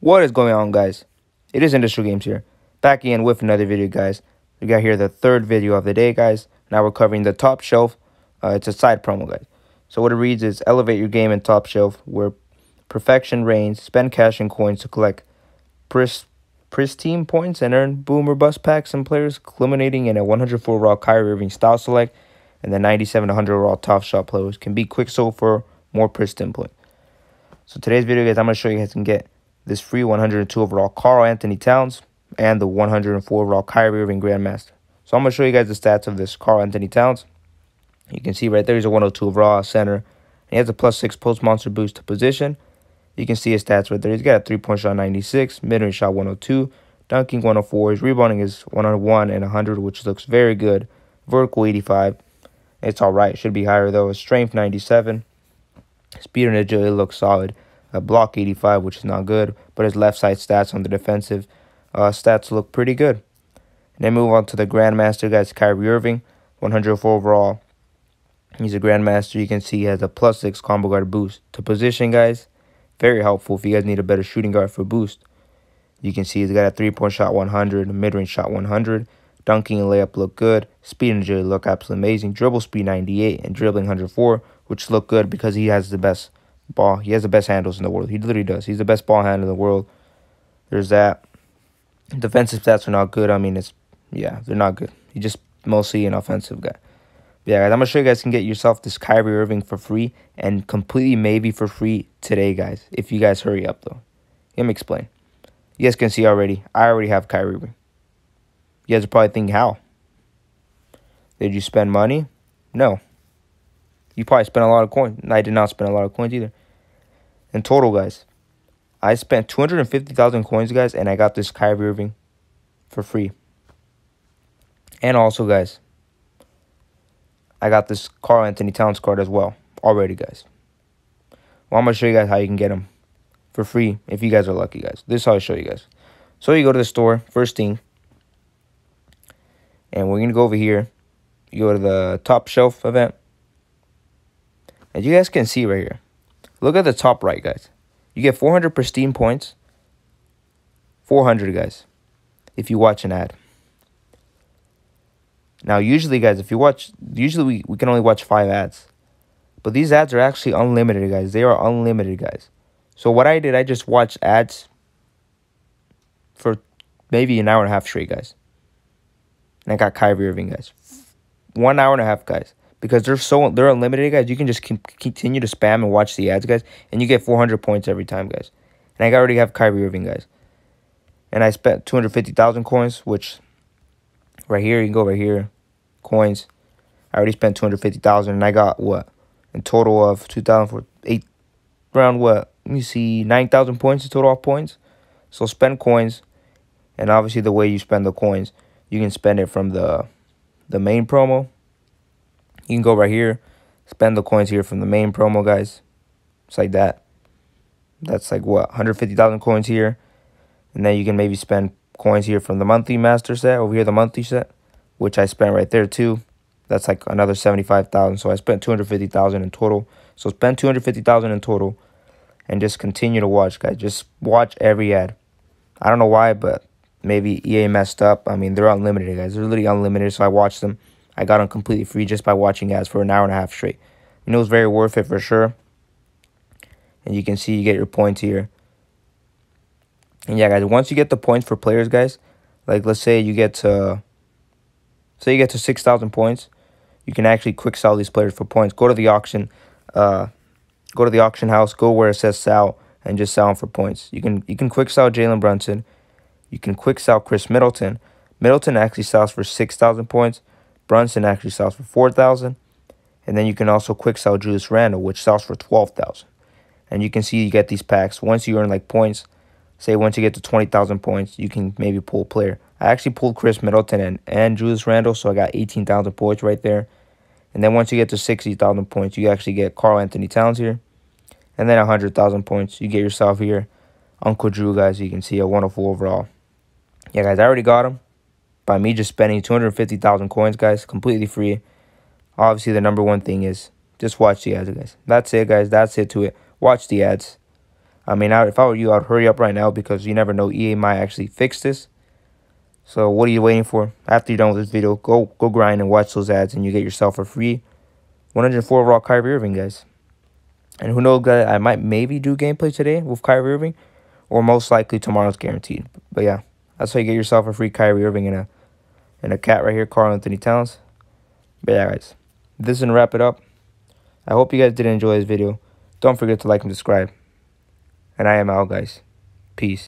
What is going on, guys? It is Indestral Games here. Back again with another video, guys. We got here the third video of the day, guys. Now we're covering the top shelf. Uh, it's a side promo, guys. So what it reads is elevate your game in top shelf where perfection reigns. Spend cash and coins to collect pris pristine points and earn boomer bust packs and players, culminating in a 104 raw Kyrie Irving style select and the 97 100 raw top shot players can be quick sold for more pristine points. So today's video, guys, I'm going to show you guys can get this free 102 overall Karl-Anthony Towns and the 104 overall Kyrie Irving Grandmaster. So I'm going to show you guys the stats of this Karl-Anthony Towns. You can see right there he's a 102 overall center. He has a plus 6 post monster boost to position. You can see his stats right there. He's got a three-point shot 96, mid-range shot 102, dunking 104. His rebounding is 101 and 100, which looks very good. Vertical 85. It's all right. Should be higher, though. His strength 97. Speed and agility looks solid. A block 85, which is not good, but his left side stats on the defensive uh, stats look pretty good. And then move on to the Grandmaster, guys. Kyrie Irving, 104 overall. He's a Grandmaster. You can see he has a plus 6 combo guard boost. To position, guys, very helpful if you guys need a better shooting guard for boost. You can see he's got a three-point shot 100, mid-range shot 100. Dunking and layup look good. Speed and agility look absolutely amazing. Dribble speed 98 and dribbling 104, which look good because he has the best ball. He has the best handles in the world. He literally does. He's the best ball handler in the world. There's that. Defensive stats are not good. I mean, it's yeah, they're not good. He's just mostly an offensive guy. But yeah, guys, I'm gonna show you guys can get yourself this Kyrie Irving for free and completely maybe for free today, guys. If you guys hurry up though. Let me explain. You guys can see already. I already have Kyrie Irving. You guys are probably thinking how. Did you spend money? No. You probably spent a lot of coins. I did not spend a lot of coins either. In total, guys, I spent 250,000 coins, guys, and I got this Kyrie Irving for free. And also, guys, I got this Karl-Anthony Towns card as well already, guys. Well, I'm going to show you guys how you can get them for free if you guys are lucky, guys. This is how I show you guys. So you go to the store, first thing, and we're going to go over here. You go to the top shelf event. As you guys can see right here, look at the top right, guys. You get 400 pristine points. 400, guys, if you watch an ad. Now, usually, guys, if you watch, usually we, we can only watch five ads. But these ads are actually unlimited, guys. They are unlimited, guys. So what I did, I just watched ads for maybe an hour and a half straight, guys. And I got Kyrie Irving, guys. One hour and a half, guys because they're so they're unlimited, guys. You can just continue to spam and watch the ads, guys, and you get 400 points every time, guys. And I already have Kyrie Irving, guys. And I spent 250,000 coins, which right here you can go right here, coins. I already spent 250,000, and I got what in total of 2,000 for eight around what? Let me see, 9,000 points in total off points. So spend coins, and obviously the way you spend the coins, you can spend it from the the main promo you can go right here, spend the coins here from the main promo, guys. It's like that. That's like what, 150,000 coins here. And then you can maybe spend coins here from the monthly master set, over here, the monthly set, which I spent right there too. That's like another 75,000. So I spent 250,000 in total. So spend 250,000 in total and just continue to watch, guys. Just watch every ad. I don't know why, but maybe EA messed up. I mean, they're unlimited, guys. They're literally unlimited, so I watched them. I got them completely free just by watching ads for an hour and a half straight. You know, it's very worth it for sure. And you can see you get your points here. And yeah, guys, once you get the points for players, guys, like let's say you get to, say you get to 6,000 points, you can actually quick sell these players for points. Go to the auction, uh, go to the auction house, go where it says sell, and just sell them for points. You can you can quick sell Jalen Brunson, you can quick sell Khris Middleton. Middleton actually sells for 6,000 points. Brunson actually sells for 4000 And then you can also quick sell Julius Randle, which sells for 12000 And you can see you get these packs. Once you earn like points, say once you get to 20,000 points, you can maybe pull a player. I actually pulled Khris Middleton and, and Julius Randle, so I got 18,000 points right there. And then once you get to 60,000 points, you actually get Karl-Anthony Towns here. And then 100,000 points, you get yourself here. Uncle Drew, guys, you can see a wonderful oh overall. Yeah, guys, I already got him by me just spending 250,000 coins, guys, completely free. Obviously, the number one thing is just watch the ads, guys. That's it, guys. That's it to it. Watch the ads. I mean, if I were you, I'd hurry up right now because you never know. EA might actually fix this. So what are you waiting for? After you're done with this video, go go grind and watch those ads, and you get yourself a free 104 raw Kyrie Irving, guys. And who knows, guys, I might maybe do gameplay today with Kyrie Irving, or most likely tomorrow's guaranteed. But yeah, that's how you get yourself a free Kyrie Irving and a and a cat right here, Karl-Anthony Towns. But yeah, guys, this is gonna wrap it up. I hope you guys did enjoy this video. Don't forget to like and subscribe. And I am out, guys. Peace.